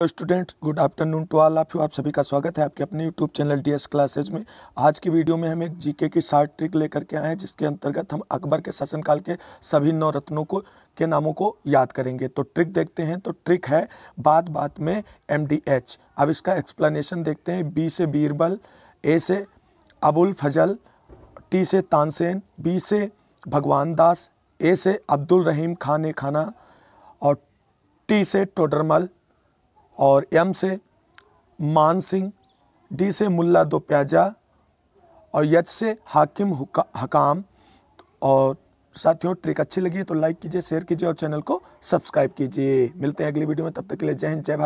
Students good afternoon to all of you. आप सभी का स्वागत है आपके अपने यूट्यूब चैनल डीएस क्लासेज में। आज की वीडियो में हम एक जीके की शार्ट ट्रिक लेकर के आए हैं, जिसके अंतर्गत हम अकबर के शासनकाल के सभी नौ रत्नों को, के नामों को याद करेंगे। तो ट्रिक देखते हैं। तो ट्रिक है बात बात में एम अब इसका एक्सप्लेनेशन देखते हैं। बी से बीरबल ए से अबुल फजल टी से तानसेन बी से भगवान दास ए से अब्दुल रहीम खान खाना, और टी से टोडरमल और एम से मान सिंह, डी से मुल्ला दो प्याजा और यच से हाकिम हकाम। और साथियों, ट्रिक अच्छी लगी है तो लाइक कीजिए, शेयर कीजिए और चैनल को सब्सक्राइब कीजिए। मिलते हैं अगली वीडियो में, तब तक के लिए जय हिंद, जय भारत।